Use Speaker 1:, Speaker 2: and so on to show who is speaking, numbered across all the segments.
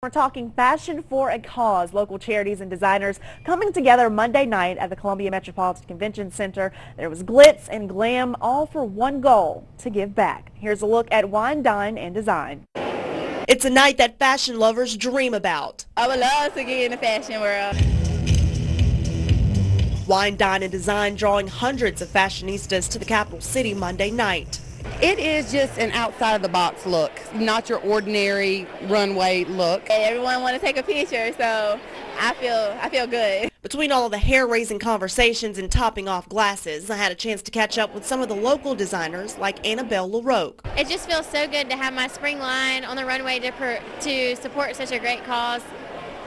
Speaker 1: We're talking fashion for a cause. Local charities and designers coming together Monday night at the Columbia Metropolitan Convention Center. There was glitz and glam, all for one goal, to give back. Here's a look at Wine, Dine, and Design.
Speaker 2: It's a night that fashion lovers dream about.
Speaker 3: I would love to get in the fashion world.
Speaker 2: Wine, Dine, and Design drawing hundreds of fashionistas to the capital city Monday night.
Speaker 4: It is just an outside of the box look, not your ordinary runway look.
Speaker 3: Everyone want to take a picture, so I feel I feel good.
Speaker 2: Between all of the hair-raising conversations and topping off glasses, I had a chance to catch up with some of the local designers like Annabelle LaRoque.
Speaker 5: It just feels so good to have my spring line on the runway to, per, to support such a great cause.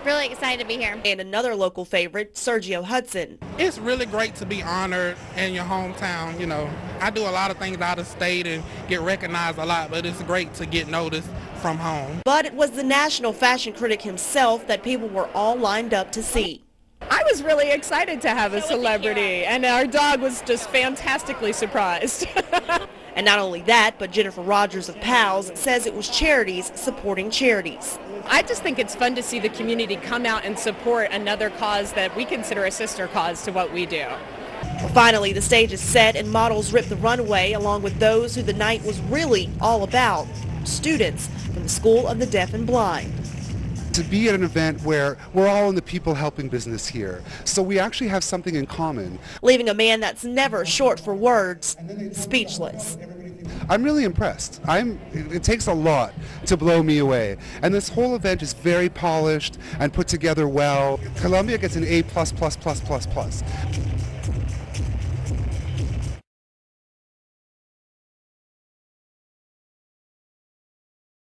Speaker 5: Really excited to be here.
Speaker 2: And another local favorite, Sergio Hudson.
Speaker 6: It's really great to be honored in your hometown. You know, I do a lot of things out of state and get recognized a lot, but it's great to get noticed from home.
Speaker 2: But it was the national fashion critic himself that people were all lined up to see.
Speaker 7: I was really excited to have a celebrity, and our dog was just fantastically surprised.
Speaker 2: And not only that, but Jennifer Rogers of PALS says it was charities supporting charities.
Speaker 7: I just think it's fun to see the community come out and support another cause that we consider a sister cause to what we do.
Speaker 2: Finally, the stage is set and models rip the runway along with those who the night was really all about, students from the School of the Deaf and Blind
Speaker 8: to be at an event where we're all in the people helping business here. So we actually have something in common.
Speaker 2: Leaving a man that's never short for words, speechless.
Speaker 8: I'm really impressed. I'm, it takes a lot to blow me away. And this whole event is very polished and put together well. Columbia gets an A++++++.